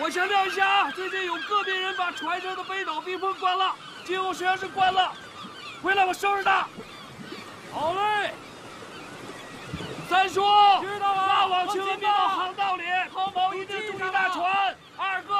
我强调一下啊，最近有个别人把船上的北斗冰封关了，今后实际上是关了，回来我收拾他。好嘞。三叔，知道了。拉往青滨的航道里，汤某一定注意大船。二哥，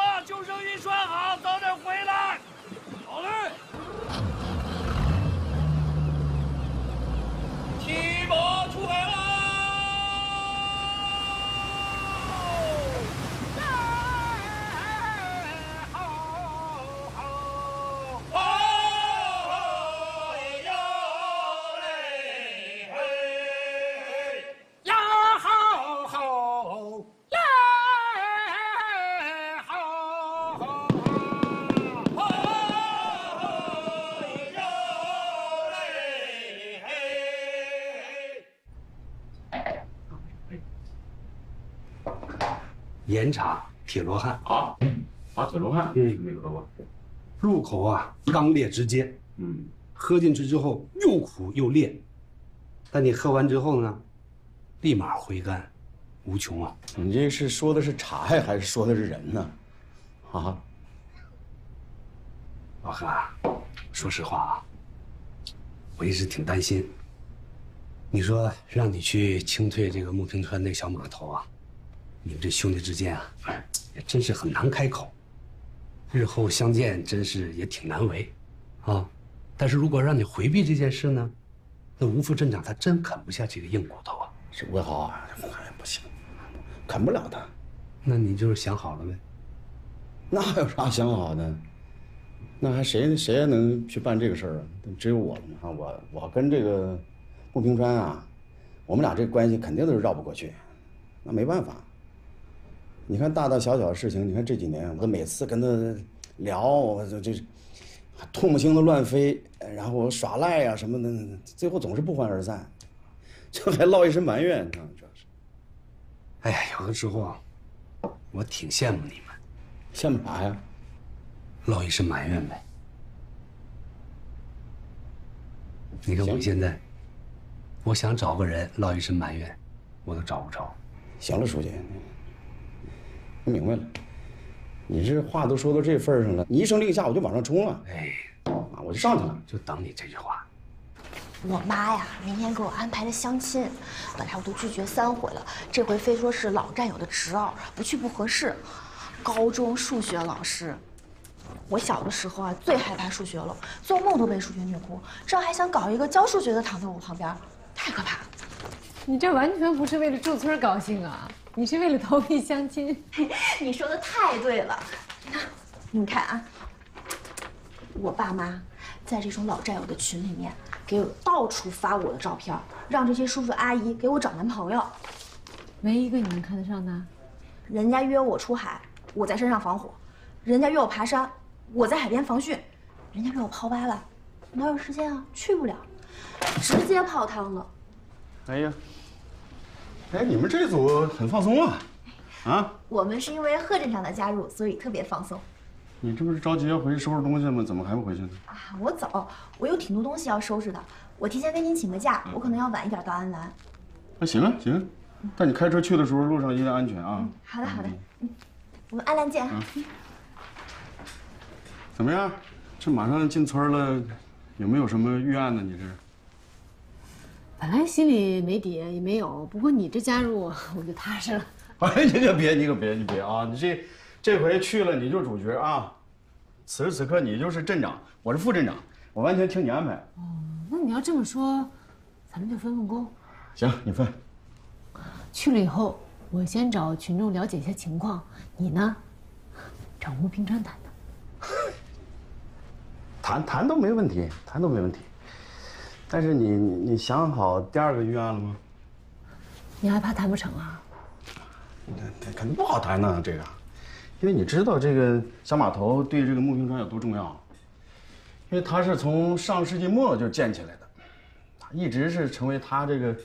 盐茶铁罗汉啊，啊铁罗汉，嗯，没喝过。入口啊，刚烈直接，嗯，喝进去之后又苦又烈，但你喝完之后呢，立马回甘，无穷啊！你这是说的是茶呀，还是说的是人呢？啊，老何，说实话啊，我一直挺担心。你说让你去清退这个木平川那小码头啊？你们这兄弟之间啊，也真是很难开口，日后相见真是也挺难为，啊！但是如果让你回避这件事呢，那吴副镇长他真啃不下这个硬骨头啊！是魏豪啊，不行，啃不了他。那你就是想好了呗？那有啥想好的？那还谁谁还能去办这个事儿啊？只有我了嘛！我我跟这个穆平川啊，我们俩这关系肯定都是绕不过去，那没办法。你看大大小小的事情，你看这几年，我每次跟他聊，我这这唾沫星子乱飞，然后耍赖呀什么的，最后总是不欢而散，就还落一身埋怨，主要是。哎呀，有的时候啊，我挺羡慕你们。羡慕啥呀？落一身埋怨呗。你看我现在，我想找个人落一身埋怨，我都找不着。行了，书记。我明白了，你这话都说到这份上了，你一声令下，我就往上冲了。哎，啊，我就上去了，就等你这句话。我妈呀，明天给我安排了相亲，本来我都拒绝三回了，这回非说是老战友的侄儿，不去不合适。高中数学老师，我小的时候啊最害怕数学了，做梦都被数学虐哭，这还想搞一个教数学的躺在我旁边，太可怕了。你这完全不是为了驻村高兴啊！你是为了逃避相亲，你说的太对了。你看啊，我爸妈在这种老战友的群里面，给我到处发我的照片，让这些叔叔阿姨给我找男朋友。没一个你能看得上的。人家约我出海，我在山上防火；人家约我爬山，我在海边防汛；人家约我泡吧了，哪有时间啊？去不了，直接泡汤了。哎呀！哎，你们这组很放松啊，啊？我们是因为贺镇长的加入，所以特别放松。你这不是着急要回去收拾东西吗？怎么还不回去呢？啊，我走，我有挺多东西要收拾的。我提前跟您请个假，我可能要晚一点到安澜。那行啊，行。但你开车去的时候，路上一定安全啊。好的，好的。嗯，我们安澜见。怎么样？这马上进村了，有没有什么预案呢？你这？本来心里没底也没有，不过你这加入我就踏实了。哎，你可别，你可别，你别啊！你这这回去了，你就是主角啊！此时此刻你就是镇长，我是副镇长，我完全听你安排。哦，那你要这么说，咱们就分分工。行，你分。去了以后，我先找群众了解一下情况，你呢，找吴平川谈谈。谈谈都没问题，谈都没问题。但是你你想好第二个预案了吗？你还怕谈不成啊？那肯定不好谈呢，这个，因为你知道这个小码头对这个木平川有多重要，因为它是从上世纪末就建起来的，一直是成为它这个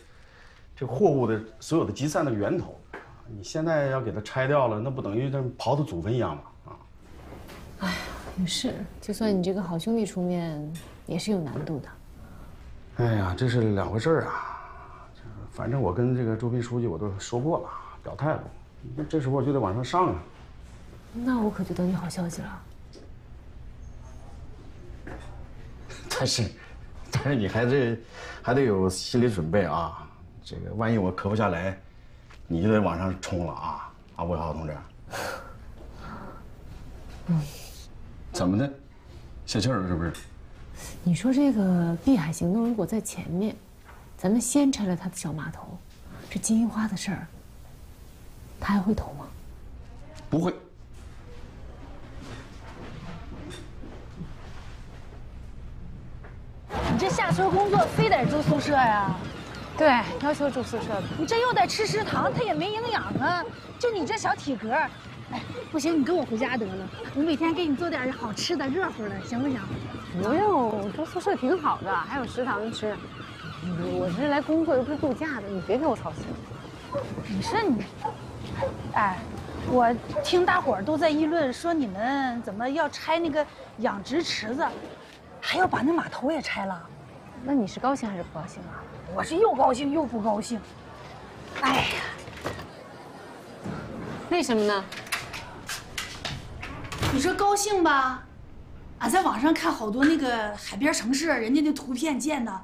这货物的所有的集散的源头。你现在要给它拆掉了，那不等于跟刨的祖坟一样吗？啊！哎呀，也是，就算你这个好兄弟出面，也是有难度的。哎呀，这是两回事儿啊！反正我跟这个周斌书记我都说过了，表态了。那这时候就得往上上啊！那我可就等你好消息了。但是，但是你还得还得有心理准备啊！这个万一我咳不下来，你就得往上冲了啊！啊，魏浩同志。嗯。怎么的？泄气了是不是？你说这个碧海行动如果在前面，咱们先拆了他的小码头，这金银花的事儿，他还会投吗？不会。你这下村工作非得住宿舍呀？对，要求住宿舍的。你这又得吃食堂，它也没营养啊！就你这小体格，哎，不行，你跟我回家得了。我每天给你做点好吃的、热乎的，行不行？不用，住宿舍挺好的，还有食堂吃。我这是来工作，又不是度假的，你别给我操心。你说你，哎。我听大伙儿都在议论，说你们怎么要拆那个养殖池子，还要把那码头也拆了。那你是高兴还是不高兴啊？我是又高兴又不高兴。哎呀，为什么呢？你说高兴吧，俺在网上看好多那个海边城市，人家那图片建的，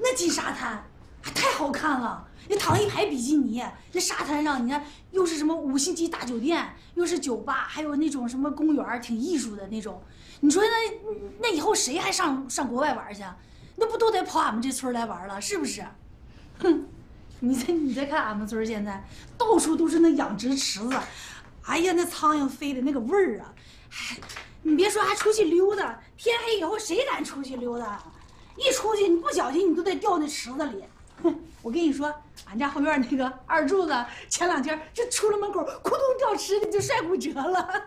那金沙滩，太好看了。那躺一排比基尼，那沙滩上，你看又是什么五星级大酒店，又是酒吧，还有那种什么公园，挺艺术的那种。你说那那以后谁还上上国外玩去？那不都得跑俺们这村来玩了，是不是？哼！你再你再看俺们村现在，到处都是那养殖池子，哎呀，那苍蝇飞的那个味儿啊！还你别说，还出去溜达，天黑以后谁敢出去溜达？一出去你不小心你都得掉那池子里。哼！我跟你说。俺家后院那个二柱子，前两天就出了门口，咕咚掉池里就摔骨折了。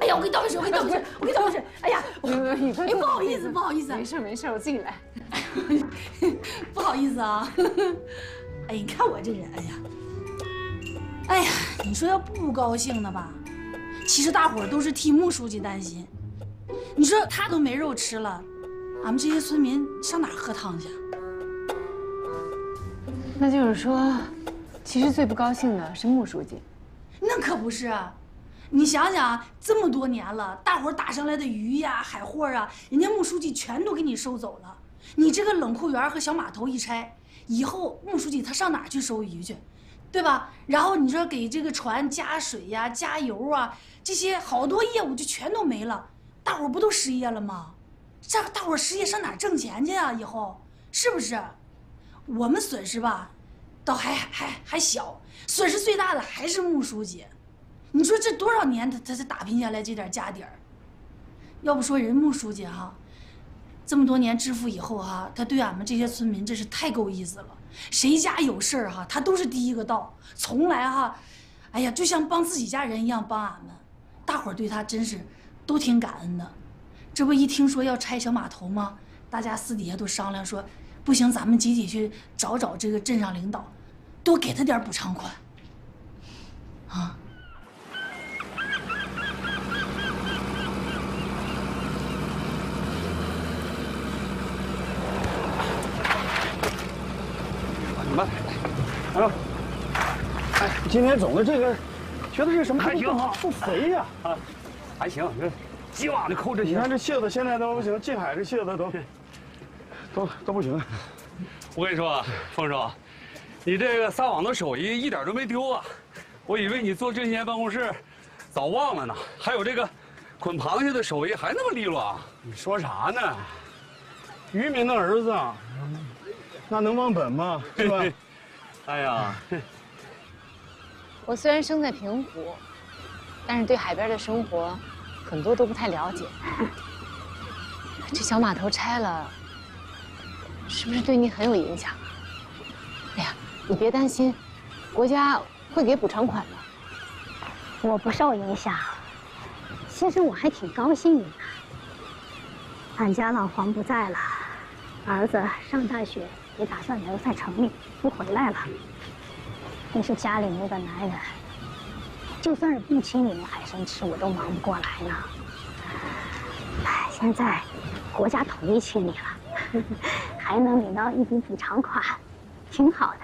哎呀，我给你倒杯水，我给你倒杯水，我给你倒杯水。哎呀，哎，不好意思，不好意思。没事没事，我自己来。不好意思啊。哎，你看我这人，哎呀，哎呀，你说要不高兴的吧？其实大伙儿都是替穆书记担心。你说他都没肉吃了，俺们这些村民上哪喝汤去？那就是说，其实最不高兴的是穆书记。那可不是，你想想，这么多年了，大伙打上来的鱼呀、海货啊，人家穆书记全都给你收走了。你这个冷库园和小码头一拆，以后穆书记他上哪去收鱼去，对吧？然后你说给这个船加水呀、加油啊，这些好多业务就全都没了，大伙不都失业了吗？这大伙失业上哪挣钱去啊？以后是不是？我们损失吧，倒还还还小，损失最大的还是穆书记。你说这多少年他他才打拼下来这点家底儿？要不说人穆书记哈，这么多年致富以后哈，他对俺们这些村民真是太够意思了。谁家有事儿哈，他都是第一个到，从来哈，哎呀，就像帮自己家人一样帮俺们。大伙儿对他真是都挺感恩的。这不一听说要拆小码头吗？大家私底下都商量说。不行，咱们集体去找找这个镇上领导，多给他点补偿款。啊！哎呦，哎，今天总的这个，觉得是什么？还行，不肥呀。啊，还行，这鸡瓦的扣这些。你看这蟹子现在都不行，近海这蟹子都。都都不行，我跟你说，丰收，你这个撒网的手艺一点都没丢啊！我以为你做证监办公室，早忘了呢。还有这个捆螃蟹的手艺还那么利落啊！你说啥呢？渔民的儿子，那能忘本吗？对吧？哎呀，我虽然生在平湖，但是对海边的生活很多都不太了解。这小码头拆了。是不是对你很有影响啊？哎呀，你别担心，国家会给补偿款的。我不受影响，其实我还挺高兴的。俺家老黄不在了，儿子上大学也打算留在城里，不回来了。你是家里那个男人，就算是不请你们海参吃，我都忙不过来呢。哎，现在国家统一请你了。还能领到一笔补偿款，挺好的。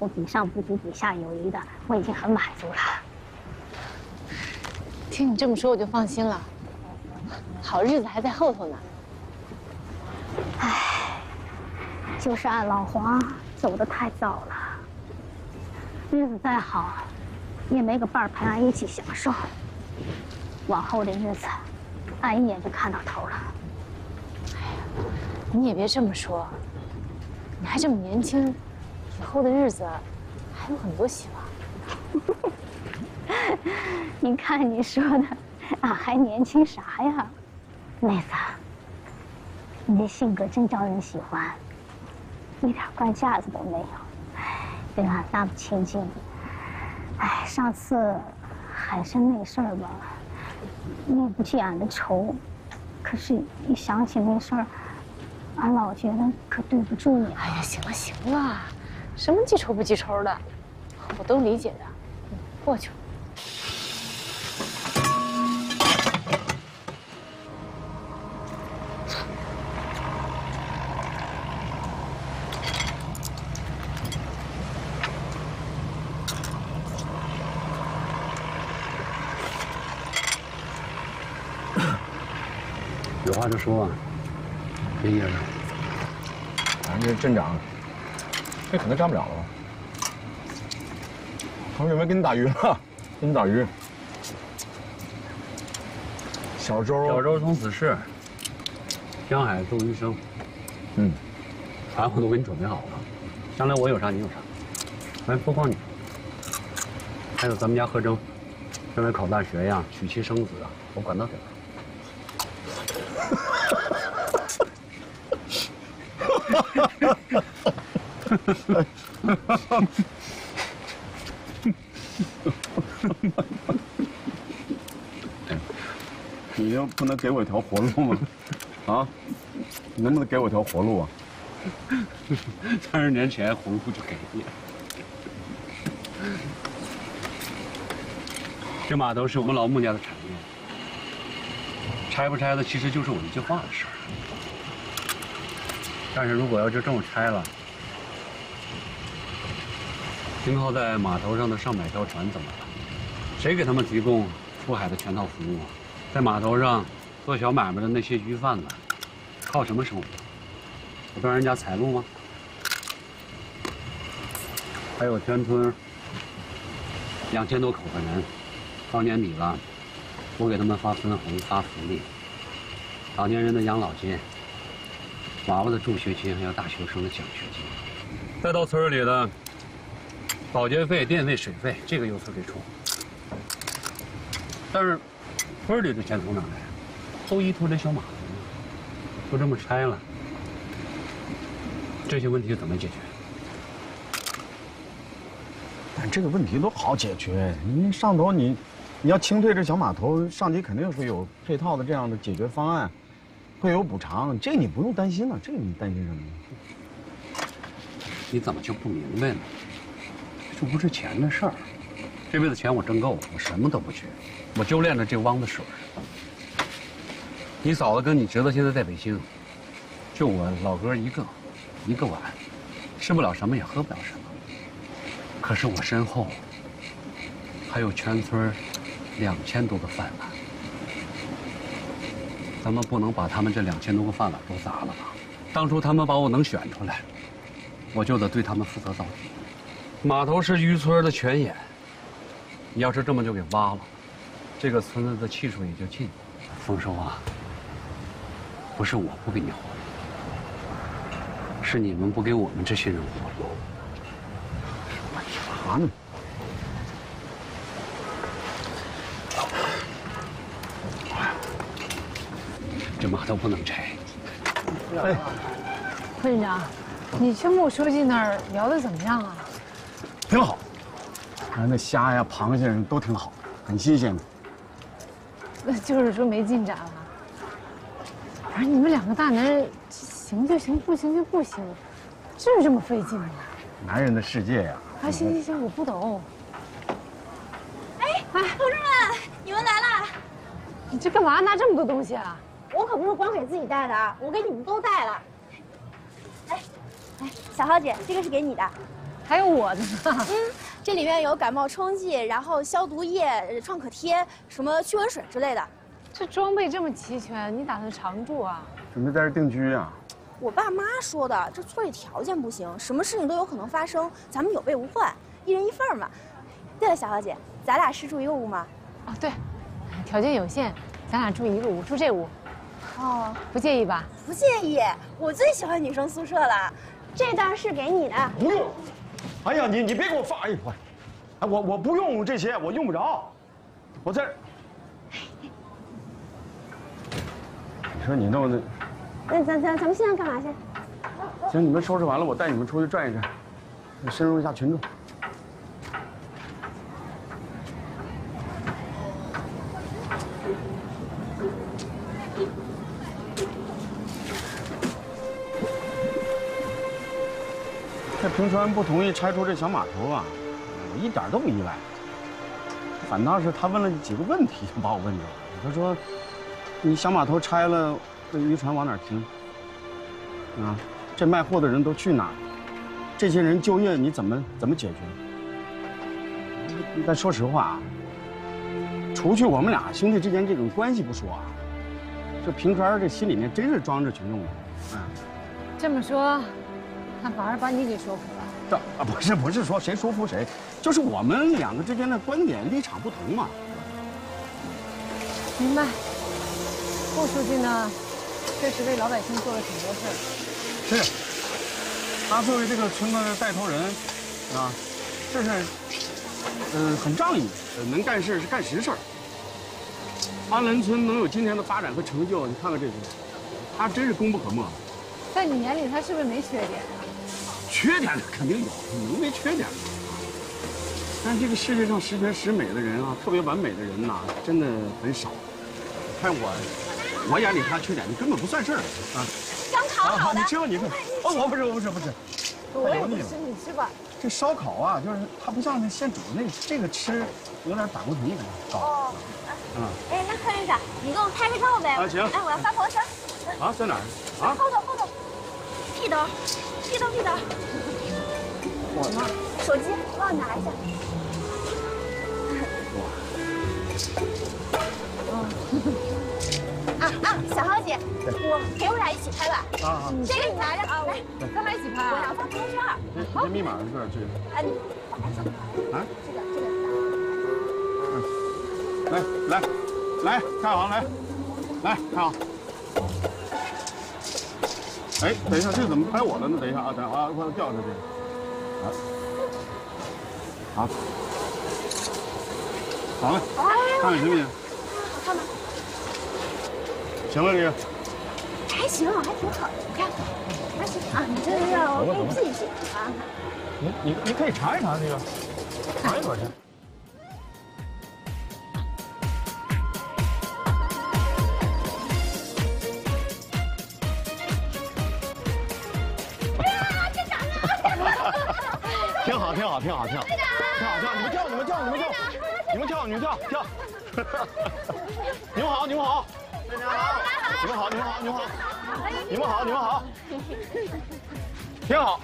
我比上不足，比下有余的，我已经很满足了。听你这么说，我就放心了。好日子还在后头呢。唉，就是俺老黄走得太早了。日子再好，也没个伴儿陪俺一起享受。往后的日子，俺一眼就看到头了。哎呀你也别这么说，你还这么年轻，以后的日子还有很多希望。你看你说的，俺还年轻啥呀？妹子，你的性格真招人喜欢，一点官架子都没有，对俺那么亲近。哎，上次海参那事儿吧，你也不记俺的仇，可是一想起那事儿，俺老觉得可对不住你。哎呀，行了行了，什么记仇不记仇的，我都理解的。过去了。就说啊，别掖着。咱这镇长，这可能干不了了吧？他们准备给你打鱼了，给你打鱼。小周，小周从此事，江海做余生。嗯，船我都给你准备好了，将来我有啥你有啥。来，不光你，还有咱们家何征，将来考大学呀、娶妻生子啊，我管到底儿。你就不能给我一条活路吗？啊，你能不能给我条活路啊？三十年前红路就给你。这码头是我们老穆家的产业，拆不拆的其实就是我一句话的事儿。但是如果要就这么拆了，停靠在码头上的上百条船怎么了？谁给他们提供出海的全套服务啊？在码头上做小买卖的那些鱼贩子，靠什么生活？不断人家财路吗？还有全村两千多口子人，到年底了，我给他们发分红、发福利，老年人的养老金，娃娃的助学金，还有大学生的奖学金，再到村里的保洁费、电费、水费，这个由村给出。但是村里的钱从哪来？都依托这小码头呢，就这么拆了，这些问题怎么解决？但这个问题都好解决。你上头你，你要清退这小码头，上级肯定会有配套的这样的解决方案，会有补偿，这你不用担心了。这你担心什么呢？你怎么就不明白呢？这不是钱的事儿，这辈子钱我挣够了，我什么都不缺，我就恋着这汪的水。你嫂子跟你侄子现在在北京，就我老哥一个，一个碗，吃不了什么也喝不了什么。可是我身后还有全村两千多个饭碗，咱们不能把他们这两千多个饭碗都砸了吧？当初他们把我能选出来，我就得对他们负责到底。码头是渔村的泉眼，你要是这么就给挖了，这个村子的气数也就尽了。丰收啊，不是我不给你活路，是你们不给我们这些人活路。啥呢？这码头不能拆。哎，副镇长，你去穆书记那儿聊的怎么样啊？挺好，啊，那虾呀、螃蟹都挺好，很新鲜的。那就是说没进展了。反正你们两个大男人，行就行，不行就不行，至于这么费劲吗？男人的世界呀，啊，行行行，我不懂。哎同志们，你们来了！你这干嘛拿这么多东西啊？我可不是光给自己带的，我给你们都带了。哎，哎，小浩姐，这个是给你的。还有我的呢。嗯，这里面有感冒冲剂，然后消毒液、创可贴、什么驱蚊水之类的。这装备这么齐全，你打算常住啊？准备在这定居啊？我爸妈说的，这村里条件不行，什么事情都有可能发生，咱们有备无患，一人一份嘛。对了，小豪姐，咱俩是住一个屋吗？哦，对，条件有限，咱俩住一个屋，住这屋。哦，不介意吧？不介意，我最喜欢女生宿舍了。这袋是给你的。不用。哎呀，你你别给我发！哎我，哎我我不用这些，我用不着。我在。你说你弄的，那咱咱咱们现在干嘛去？行，你们收拾完了，我带你们出去转一转，深入一下群众。平川不同意拆除这小码头啊，我一点都不意外。反倒是他问了几个问题，就把我问住了。他说：“你小码头拆了，这渔船往哪儿停？啊，这卖货的人都去哪儿？这些人就业你怎么怎么解决？”但说实话啊，除去我们俩兄弟之间这种关系不说啊，这平川这心里面真是装着群众的。嗯，这么说，他反而把你给说服了。这啊不是不是说谁说服谁，就是我们两个之间的观点立场不同嘛。明白。顾书记呢，确实为老百姓做了挺多事儿。是，他作为这个村的带头人，啊，这是，呃，很仗义，呃能干事是干实事儿。安仁村能有今天的发展和成就，你看看这些，他真是功不可没。在你眼里，他是不是没缺点啊？缺点肯定有，能没缺点吗？但这个世界上十全十美的人啊，特别完美的人呐，真的很少。看我，我眼里他缺点就根本不算事儿啊。刚烤好的。你吃吧，你吃。哦，我不是，我不是，不是。我也不吃，你吃吧。这烧烤啊，就是它不像那现煮的那个，这个吃有点胆固醇感觉。哦。嗯。哎，那柯院长，你给我拍个照呗。啊，行。哎，我要发朋友圈。啊，在哪儿？啊。后头后头。屁兜，屁兜屁兜。我呢。手机帮我拿一下。啊啊，小豪姐，我陪我俩一起拍吧。啊啊。这个你拿着啊，来，咱俩一起拍啊。我要发朋友圈。这这密码是？这个。哎。啊？这个这个。嗯。来来来，看好来，来看好。哎，等一下，这怎么拍我了呢？等一下啊，等啊，快掉下这个。啊。好。好嘞，看看行不行？好看吗？行了，这个。还行，还挺好的，你看，还行啊。你这是我给你自己去尝尝看。你你你可以尝一尝这个，尝一口去。好听好挺，好听！你们跳，你们跳，你们跳，你们跳，你们跳，你们跳跳！你们好，你们好，好，你们好，你们好，你们好，你们好，你们好！挺好，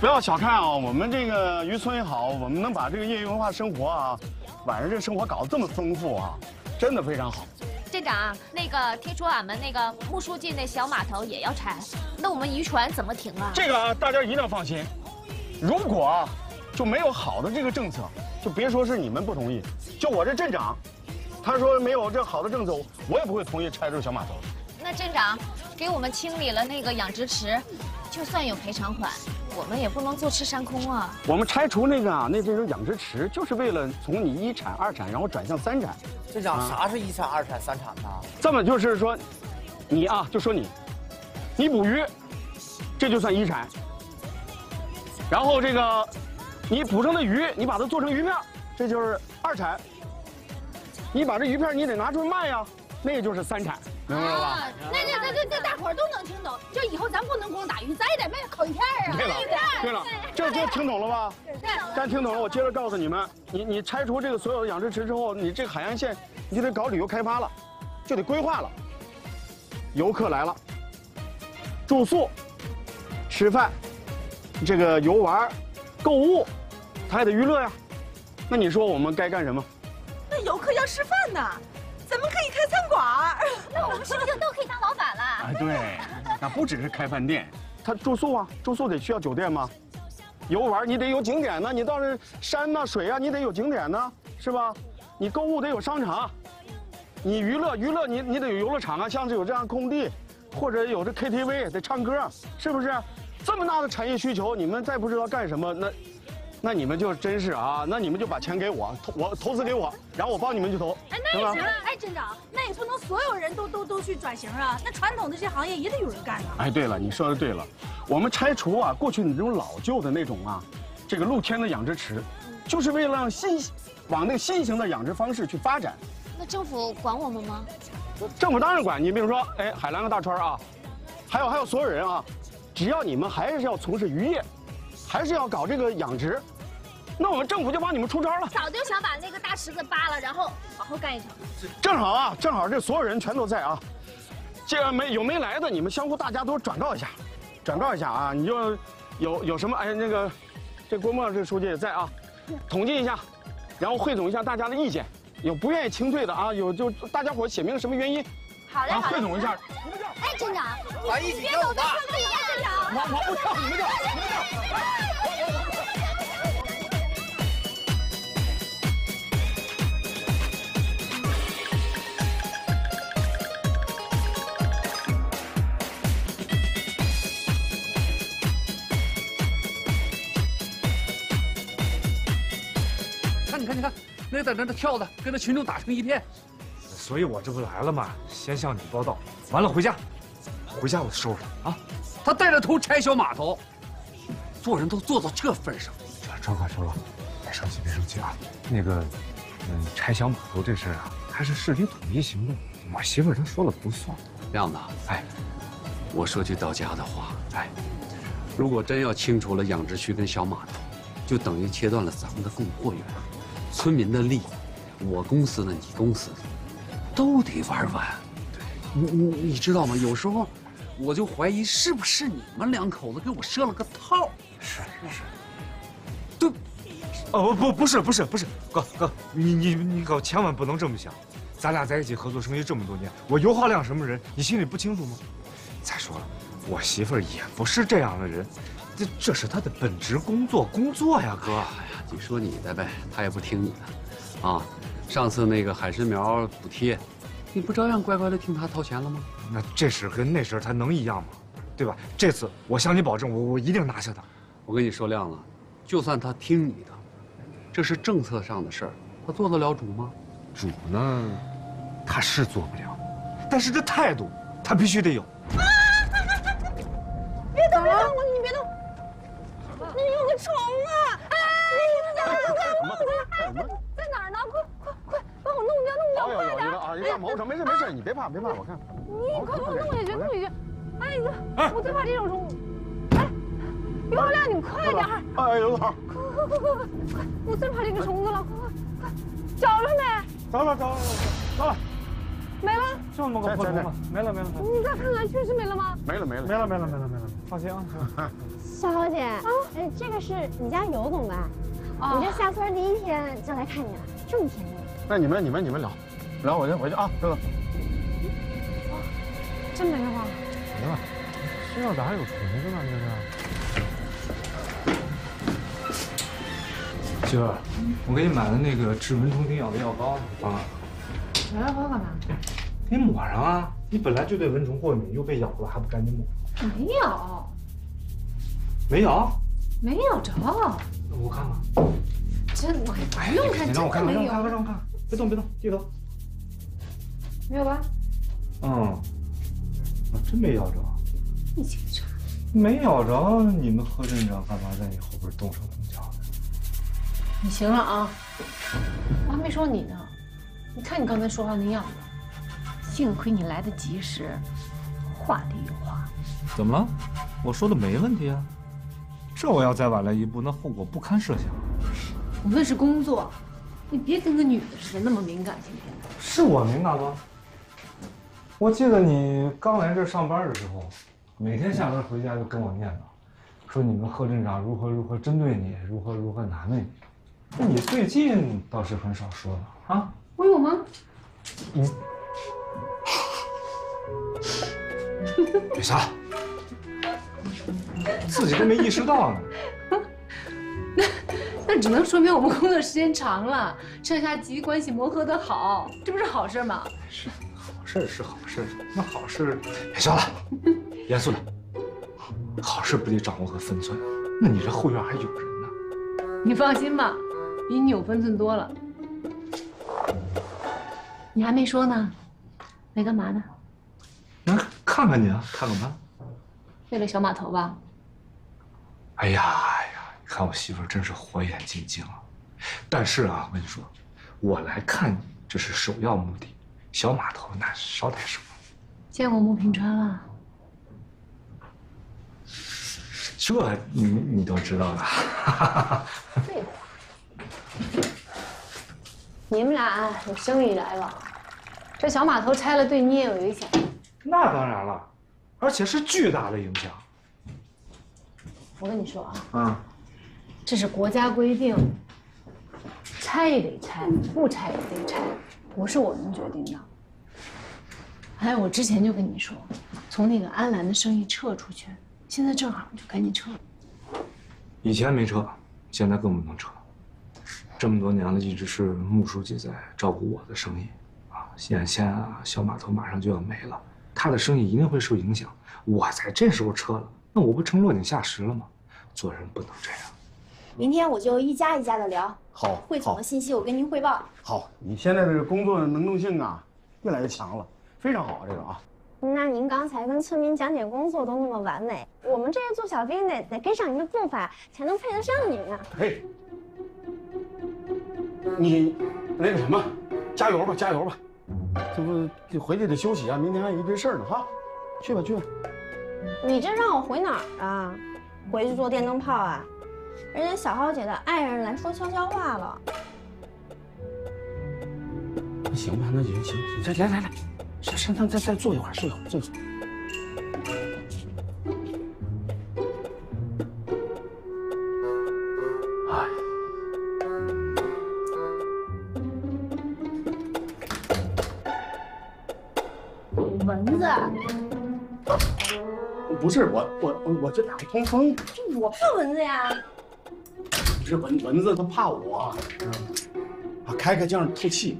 不要小看啊，我们这个渔村也好，我们能把这个业余文化生活啊，晚上这生活搞得这么丰富啊，真的非常好。镇长，那个听说俺们那个木书记那小码头也要拆，那我们渔船怎么停啊？这个啊，大家一定要放心。如果啊，就没有好的这个政策，就别说是你们不同意，就我这镇长，他说没有这好的政策，我也不会同意拆这个小码头。那镇长给我们清理了那个养殖池，就算有赔偿款，我们也不能坐吃山空啊。我们拆除那个啊，那这种养殖池，就是为了从你一产、二产，然后转向三产。镇长，啥是一产、二产、三产呢？这么就是说，你啊，就说你，你捕鱼，这就算一产。然后这个，你捕上的鱼，你把它做成鱼片，这就是二产。你把这鱼片你得拿出去卖呀，那个就是三产，明白了吧？那那那那那大伙儿都能听懂，就以后咱不能光打鱼，咱也得卖烤鱼片啊。对了，对了，这这听懂了吧？对。但听懂了，我接着告诉你们，你你拆除这个所有的养殖池之后，你这个海岸线，你就得搞旅游开发了，就得规划了。游客来了，住宿、吃饭。这个游玩购物，他还得娱乐呀。那你说我们该干什么？那游客要吃饭呢，咱们可以开餐馆。那我们是不是就都可以当老板了？啊，对，那不只是开饭店，他住宿啊，住宿得需要酒店吗？游玩你得有景点呢，你到这山呐、水啊，你得有景点呢，是吧？你购物得有商场，你娱乐娱乐你你得有游乐场啊，像是有这样空地，或者有这 KTV 得唱歌，是不是？这么大的产业需求，你们再不知道干什么，那，那你们就真是啊，那你们就把钱给我，投我投资给我，然后我帮你们去投，哎，那也行。哎，镇长，那也不能所有人都都都去转型啊，那传统的这些行业也得有人干啊。哎，对了，你说的对了，我们拆除啊过去你这种老旧的那种啊，这个露天的养殖池，就是为了让新往那个新型的养殖方式去发展。那政府管我们吗？政府当然管你，比如说，哎，海南和大川啊，还有还有所有人啊，只要你们还是要从事渔业，还是要搞这个养殖，那我们政府就帮你们出招了。早就想把那个大池子扒了，然后好好干一场。正好啊，正好这所有人全都在啊，这个没有没来的，你们相互大家都转告一下，转告一下啊，你就有有什么哎那个，这郭沫这书记也在啊，统计一下，然后汇总一下大家的意见，有不愿意清退的啊，有就大家伙写明什么原因，啊，好嘞好嘞。汇总一下。哎，镇长，咱一起跳舞吧对呀，镇长。我我不跳，你们跳，你们跳。看，你看，你看，那在那那跳的，跟那群众打成一片。所以我这不来了吗？先向你报道，完了回家，回家我收拾他啊！他带着头拆小码头，做人都做到这份上。张快收了，别生气，别生气啊！那个，嗯，拆小码头这事儿啊，还是市里统一行动，我媳妇儿她说了不算。亮子，哎，我说句到家的话，哎，如果真要清除了养殖区跟小码头，就等于切断了咱们的供货源，村民的利益，我公司的、你公司的，都得玩完。对，你你你知道吗？有时候我就怀疑是不是你们两口子给我设了个套。是是。对，哦不不不是不是不是，哥哥，你你你可千万不能这么想，咱俩在一起合作生意这么多年，我尤浩亮什么人，你心里不清楚吗？再说了，我媳妇儿也不是这样的人，这这是她的本职工作工作呀，哥。哎呀，你说你的呗，她也不听你的，啊，上次那个海参苗补贴，你不照样乖乖的听他掏钱了吗？那这事跟那事他能一样吗？对吧？这次我向你保证，我我一定拿下他。我跟你说亮了，就算他听你的，这是政策上的事儿，他做得了主吗？主呢，他是做不了，但是这态度他必须得有。别动，别动，我你别动。那有个虫啊！哎，你在哪？快快，在哪儿呢？快快快，帮我弄掉，弄掉，快点！啊，一个毛虫，没事没事，你别怕别怕，我看。你快给我弄下去，弄下去！哎呀，我最怕这种虫。哎，尤亮，你快点！哎，刘总。快快快快快快！我最怕这个虫子了，快快快！找着没？找了找了找了，没了。就那么个破虫子，没了没了。你再看看，确实没了吗？没了没了没了没了没了没了，放心啊。夏小姐，啊，哎，这个是你家尤总吧？我这下村第一天就来看你了，这么甜蜜。那你们你们你们聊，聊我先回去啊，哥哥。真没了吗？没了，身上咋还有虫子呢？这是。媳妇儿，我给你买的那个治蚊虫叮咬的药膏啊。买药膏干嘛？给你抹上啊！你本来就对蚊虫过敏，又被咬了还不赶紧抹？没有，没咬？没咬着。我看看。真的，不用看，你让我看看，让真的没有。我看看，让我看看，别动别动，低头。没有吧？嗯，我，真没咬着。你警察。没咬着，你们贺镇长干嘛在你后边动手动脚的？你行了啊！我还没说你呢，你看你刚才说话那样子，幸亏你来得及时，话里有话。怎么了？我说的没问题啊。这我要再晚来一步，那后果不堪设想。我问是工作，你别跟个女的似的那么敏感，行不行。是我敏感吗？我记得你刚来这上班的时候，每天下班回家就跟我念叨，说你们贺镇长如何如何针对你，如何如何难为你。那你最近倒是很少说了啊？我有吗？你 别笑，自己都没意识到呢。那那只能说明我们工作时间长了，上下级关系磨合的好，这不是好事吗？是好事是好事，那好事别笑了，严肃点。好事不得掌握个分寸？那你这后院还有人呢。你放心吧，比你有分寸多了。你还没说呢，来干嘛呢？来看看你啊，看看嘛？为了小码头吧？哎呀哎呀，你看我媳妇真是火眼金睛啊。但是啊，我跟你说，我来看你这是首要目的，小码头那捎带手。见过穆平川了？这你你都知道了？废话。你们俩有生意来往，这小码头拆了对你也有影响。那当然了，而且是巨大的影响。我跟你说啊，啊，这是国家规定，拆也得拆，不拆也得拆，不是我能决定的。还有，我之前就跟你说，从那个安澜的生意撤出去，现在正好就赶紧撤。以前没撤，现在更不能撤。这么多年了，一直是穆书记在照顾我的生意，啊，眼线啊，小码头马上就要没了，他的生意一定会受影响。我在这时候撤了，那我不成落井下石了吗？做人不能这样。明天我就一家一家的聊，好，汇总的信息我跟您汇报。好，你现在这个工作能动性啊，越来越强了，非常好啊，这个啊。那您刚才跟村民讲解工作都那么完美，我们这些做小兵得得跟上您的步伐，才能配得上您啊。嘿，你那个什么，加油吧，加油吧，这不回去得休息啊，明天还有一堆事儿呢哈，去吧去吧。你这让我回哪儿啊？回去做电灯泡啊？人家小浩姐的爱人来说悄悄话了。那行吧，那行行，你再来来来，上上上再再坐一会儿，坐一会儿，坐一会儿。哎，蚊子，不是我我我我这打开通风，我怕蚊子呀。不是蚊蚊子它怕我，啊，开开这样透气。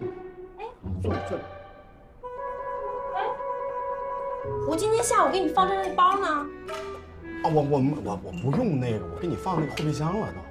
哎坐坐。我今天下午给你放这那包呢。啊，我我我我不用那个，我给你放那个后备箱了都。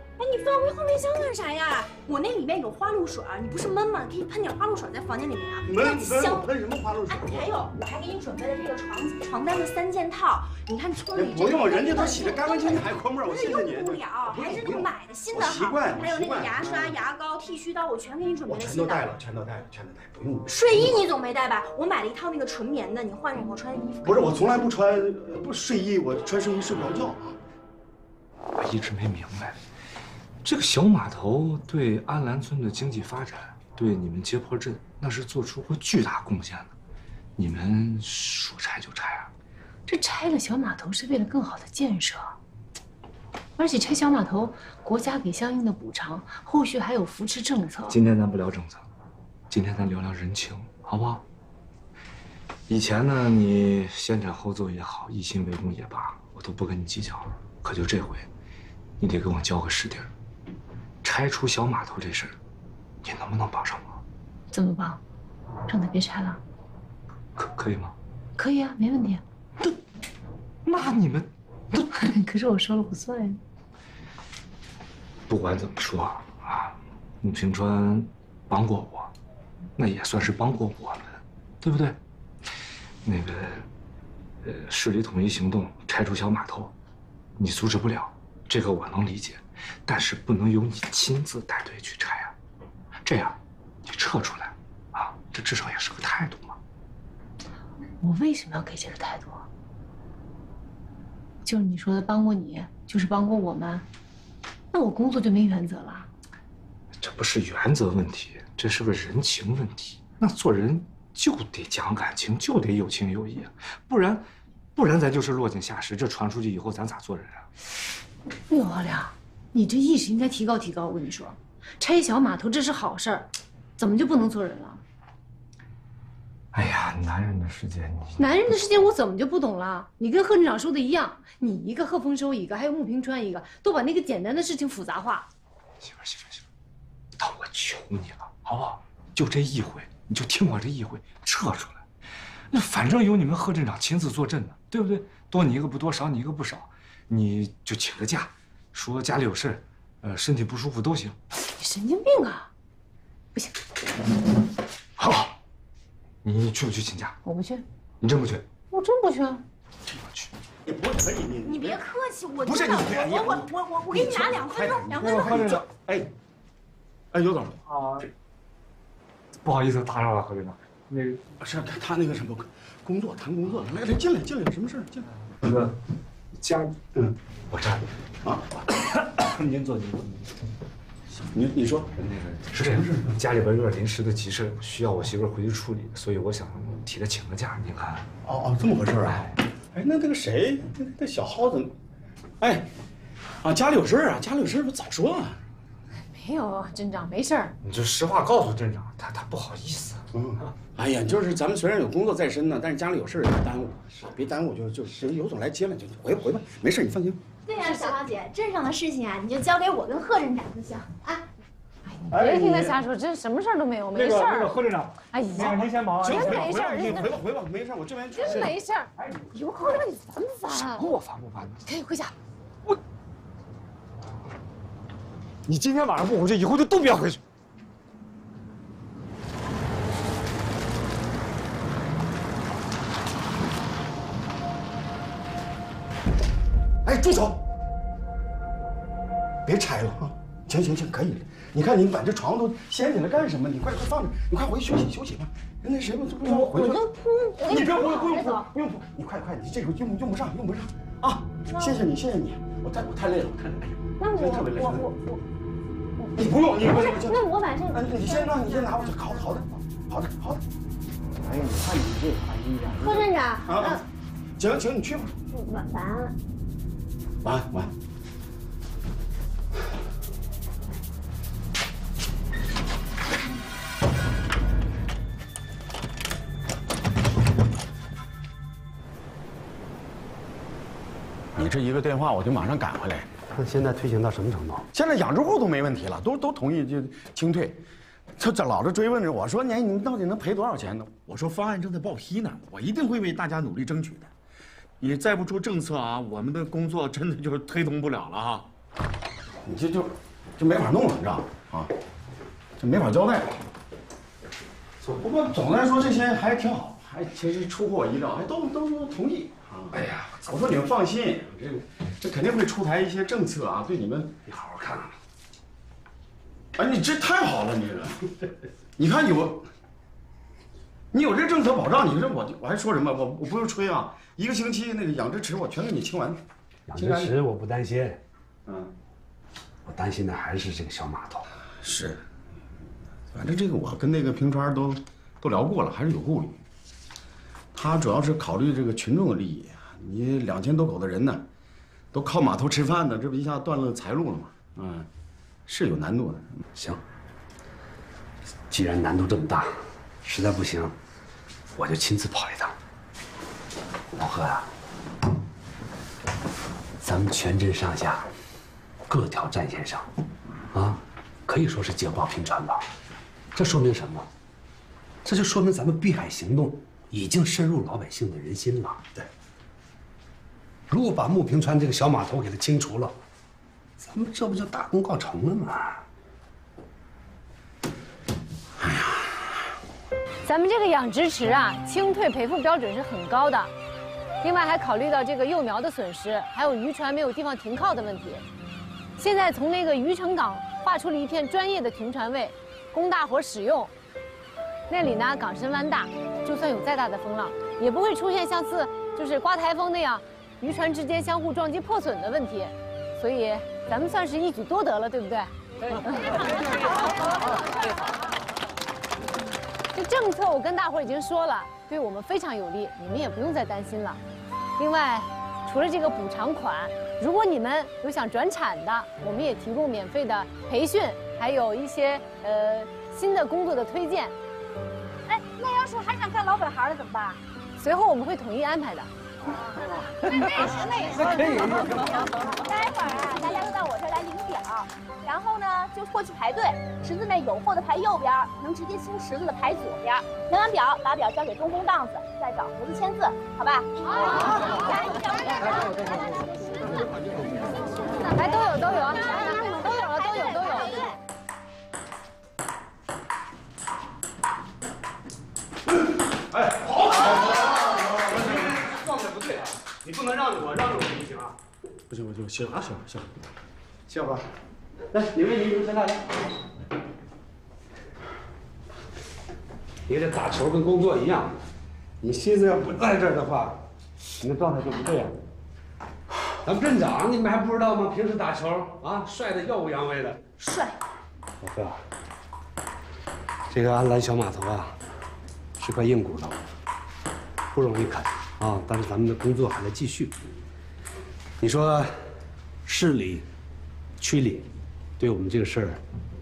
哎，你放回后备箱干啥呀？我那里面有花露水，你不是闷吗？可以喷点花露水在房间里面啊，闷香。喷什么花露水？哎，还有，我还给你准备了这个床床单的三件套。你看村里不用，人家都洗的干干净净，还抠门，我谢谢你。用不了，还是那个买的新的好。习惯，还有那个牙刷、牙膏、剃须刀，我全给你准备了全新的。都带了，全都带了，全都带，不用。睡衣你总没带吧？我买了一套那个纯棉的，你换上以后穿衣服。不是，我从来不穿呃不睡衣，我穿睡衣睡不着觉。我一直没明白，这个小码头对安澜村的经济发展，对你们接坡镇那是做出过巨大贡献的。你们说拆就拆啊？这拆了小码头是为了更好的建设，而且拆小码头，国家给相应的补偿，后续还有扶持政策。今天咱不聊政策，今天咱聊聊人情，好不好？以前呢，你先斩后奏也好，一心为公也罢，我都不跟你计较了。可就这回，你得给我交个实底儿。拆除小码头这事儿，你能不能帮上忙？怎么帮？让他别拆了？可可以吗？可以啊，没问题。那那你们，可是我说了不算呀。不管怎么说啊，穆平川帮过我，那也算是帮过我们，对不对？那个，呃，市里统一行动拆除小码头，你阻止不了，这个我能理解，但是不能由你亲自带队去拆啊。这样，你撤出来，啊，这至少也是个态度嘛。我为什么要给这个态度？就是你说的帮过你，就是帮过我们，那我工作就没原则了。这不是原则问题，这是个人情问题。那做人就得讲感情，就得有情有义，不然，不然咱就是落井下石。这传出去以后，咱咋做人啊？刘华良，你这意识应该提高提高。我跟你说，拆小码头这是好事儿，怎么就不能做人了？哎呀，男人的世界，你男人的世界我怎么就不懂了？你跟贺镇长说的一样，你一个贺丰收一个，还有穆平川一个，都把那个简单的事情复杂化。媳妇儿，媳妇儿，媳妇儿，但我求你了，好不好？就这一回，你就听我这一回，撤出来。那反正有你们贺镇长亲自坐镇呢，对不对？多你一个不多，少你一个不少，你就请个假，说家里有事呃，身体不舒服都行。你神经病啊！不行，好，你去不去请假？我不去。你真不去？我真不去。我去。你不可以，你你别客气，我不是你我我我我我给你拿两分钟，两分钟。哎，哎，尤总啊，不好意思打扰了，何队长。那个是他他那个什么工作谈工作，来来进来进来，有什么事进来。那个家，嗯，我这儿啊，您坐您坐。你你说那个是这样，家里边有点临时的急事，需要我媳妇儿回去处理，所以我想替她请个假，您看。哦哦，这么回事啊？哎，那那个谁，那那小耗子，哎，啊，家里有事啊，家里有事不早说啊。没有，镇长没事儿。你就实话告诉镇长，他他不好意思。嗯，哎呀，就是咱们虽然有工作在身呢，但是家里有事别耽误，别耽误就就就尤总来接了，就回吧回吧，没事，你放心。对呀，小芳姐，镇上的事情啊，你就交给我跟贺镇长就行啊。哎别听他瞎说，真什么事儿都没有，没事儿。那个贺镇长，哎呀，您先忙啊，真没事儿，你回吧回吧，没事，我这边真没事儿。哎，刘贺亮，你烦不烦啊？我烦不烦？你赶紧回家。我，你今天晚上不回去，以后就都别回去。哎，住手！别拆了啊！行行行，可以了。你看，你把这床都掀起来干什么？你快快放着，你快回去休息休息吧。那谁不这不让我回去？我就铺，你别不用不用铺，不用铺，你快快，你这个用用不上，用不上啊！谢谢你，谢谢你，我太我太累了，我太累了。那我特别累我我我，你不用，你不是，那我把这个，哎，你先让你先拿过去，好的好的好的好的。哎呀，你看你这，哎呀，贺镇长啊，行行，你去吧。晚晚安。晚安晚安。你这一个电话，我就马上赶回来。那现在推行到什么程度？现在养殖户都没问题了，都都同意就清退。这这老是追问着我说：“你你们到底能赔多少钱呢？”我说：“方案正在报批呢，我一定会为大家努力争取的。你再不出政策啊，我们的工作真的就推动不了了啊！你这就就没法弄了，你知道吗？啊，这没法交代。不过总的来说，这些还挺好，还其实出乎我意料，还都都都同意啊。哎呀，我说你们放心，这这肯定会出台一些政策啊，对你们你好好看看。哎，你这太好了，你这，你看有，你有这政策保障，你说我我还说什么？我我不用吹啊，一个星期那个养殖池我全给你清完。养殖池我不担心，嗯，我担心的还是这个小码头。是，反正这个我跟那个平川都都聊过了，还是有顾虑。他主要是考虑这个群众的利益，你两千多口的人呢，都靠码头吃饭呢，这不一下断了财路了吗？嗯。是有难度的，行。既然难度这么大，实在不行，我就亲自跑一趟。老贺啊，咱们全镇上下各条战线上，啊，可以说是捷报频传吧。这说明什么？这就说明咱们碧海行动已经深入老百姓的人心了。对。如果把穆平川这个小码头给它清除了，咱们这不就大功告成了吗？哎呀，咱们这个养殖池啊，清退赔付标准是很高的，另外还考虑到这个幼苗的损失，还有渔船没有地方停靠的问题。现在从那个渔城港划出了一片专业的停船位，供大伙使用。那里呢，港深湾大，就算有再大的风浪，也不会出现像次就是刮台风那样，渔船之间相互撞击破损的问题。所以。咱们算是一举多得了，对不对？这政策我跟大伙已经说了，对我们非常有利，你们也不用再担心了。另外，除了这个补偿款，如果你们有想转产的，我们也提供免费的培训，还有一些呃新的工作的推荐。哎，那要是还想干老本行的怎么办？随后我们会统一安排的。那那也行，那也行。可以待会儿啊，大家都到我这儿来领表，然后呢就过去排队，池子内有货的排右边，能直接清池子的排左边。填完表，把表交给东宫档子，再找胡子签字，好吧？好。来，都有都有，都有你不能让着我，让着我不行啊！不行不行，行行行，笑吧，来，你们你们先来来。你这打球跟工作一样，你心思要不在这儿的话，你的状态就不对了。咱们镇长你们还不知道吗？平时打球啊，帅的耀武扬威的。帅。老哥，这个安澜小码头啊，是块硬骨头，不容易啃啊。但是咱们的工作还在继续。你说，市里、区里，对我们这个事儿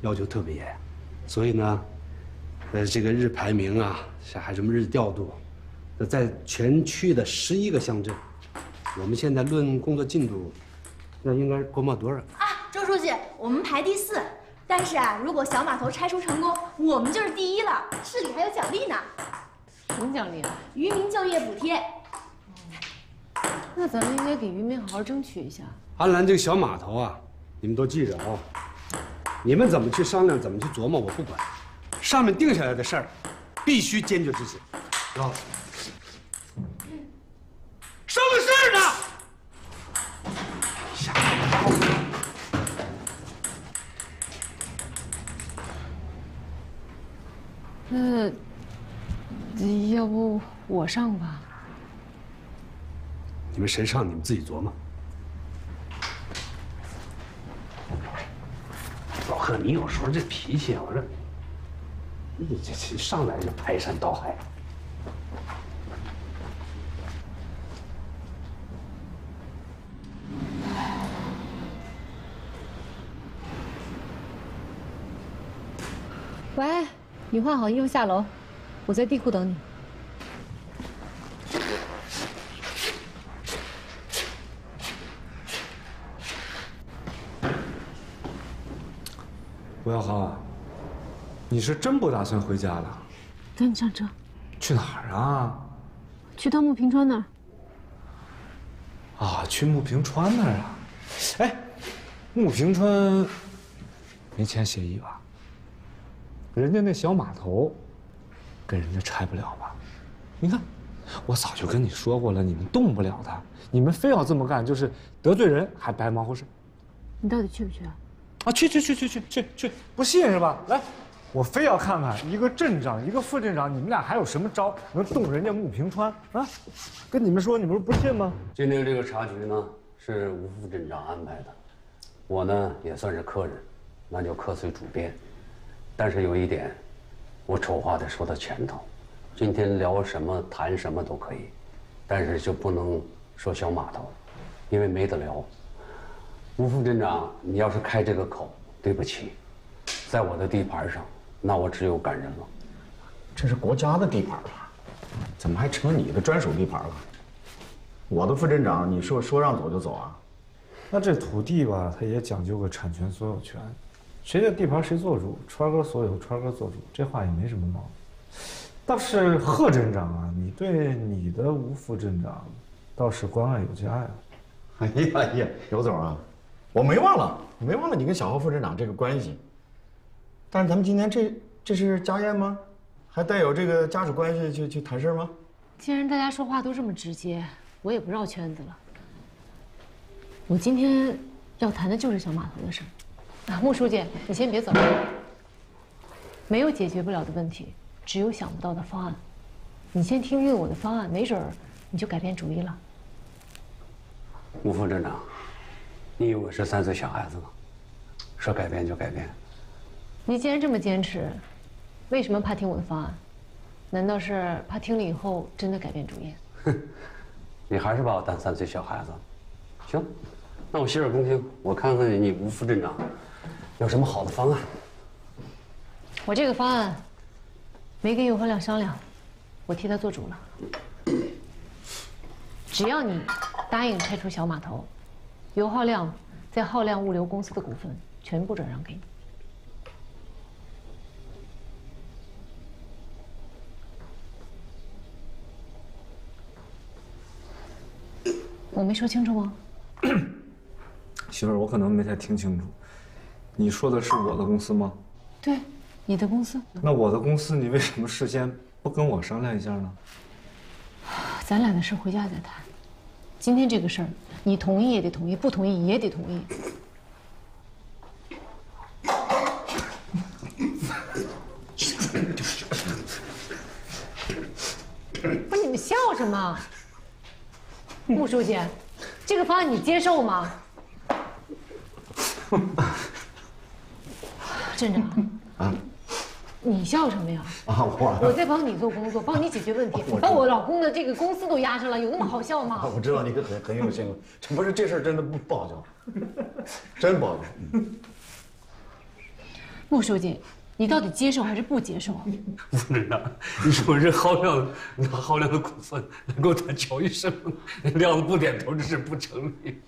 要求特别严，所以呢，呃，这个日排名啊，还什么日调度，那在全区的十一个乡镇，我们现在论工作进度，那应该过报多少？啊，周书记，我们排第四，但是啊，如果小码头拆除成功，我们就是第一了，市里还有奖励呢。什么奖励啊？渔民就业补贴。那咱们应该给渔民好好争取一下。安澜这个小码头啊，你们都记着啊。你们怎么去商量，怎么去琢磨，我不管。上面定下来的事儿，必须坚决执行？什么事儿呢？下那要不我上吧？你们谁上，你们自己琢磨。老贺，你有时候这脾气，我说，你这这上来就排山倒海。喂，你换好衣服下楼，我在地库等你。吴耀豪，你是真不打算回家了？赶紧上车。去哪儿啊？去趟穆平川那儿。啊，去穆平川那儿啊？哎，穆平川没签协议吧？人家那小码头，跟人家拆不了吧？你看，我早就跟你说过了，你们动不了他，你们非要这么干，就是得罪人，还白忙活事。你到底去不去啊？啊，去去去去去去去！不信是吧？来，我非要看看一个镇长，一个副镇长，你们俩还有什么招能动人家穆平川啊？跟你们说，你们不是不信吗？今天这个茶局呢，是吴副镇长安排的，我呢也算是客人，那就客随主便。但是有一点，我丑话得说到前头，今天聊什么谈什么都可以，但是就不能说小码头，因为没得聊。吴副镇长，你要是开这个口，对不起，在我的地盘上，那我只有赶人了。这是国家的地盘啊，怎么还成你的专属地盘了？我的副镇长，你说说让走就走啊？那这土地吧，它也讲究个产权所有权，谁的地盘谁做主，川哥所有，川哥做主，这话也没什么毛病。倒是贺镇长啊，你对你的吴副镇长，倒是关爱有加呀。哎 呀哎呀，刘总啊，我没忘了，我没忘了你跟小浩副镇长这个关系。但是咱们今天这这是家宴吗？还带有这个家属关系去去谈事吗？既然大家说话都这么直接，我也不绕圈子了。我今天要谈的就是小码头的事儿。啊，穆书记，你先别走。没有解决不了的问题，只有想不到的方案。你先听听我的方案，没准儿你就改变主意了。吴副镇长，你以为我是三岁小孩子吗？说改变就改变？你既然这么坚持，为什么怕听我的方案？难道是怕听了以后真的改变主意？哼你还是把我当三岁小孩子。行，那我洗耳恭听，我看看你吴副镇长有什么好的方案。我这个方案没跟尤和亮商量，我替他做主了。只要你答应拆除小码头，尤浩亮在浩亮物流公司的股份全部转让给你。我没说清楚吗？媳妇儿，我可能没太听清楚，你说的是我的公司吗？对，你的公司。那我的公司，你为什么事先不跟我商量一下呢？咱俩的事回家再谈。今天这个事儿，你同意也得同意，不同意也得同意。不是你们笑什么？穆书记，这个方案你接受吗？镇长，啊你笑什么呀？啊，我我在帮你做工作，帮你解决问题把我老公的这个公司都压上了，有那么好笑吗？我知道你很很用心，这不是这事儿真的不不好笑，真不好笑。嗯穆书记，你到底接受还是不接受？吴副镇长，你说这浩亮拿浩亮的股份能够谈乔医生，亮子不点头，这是不成立。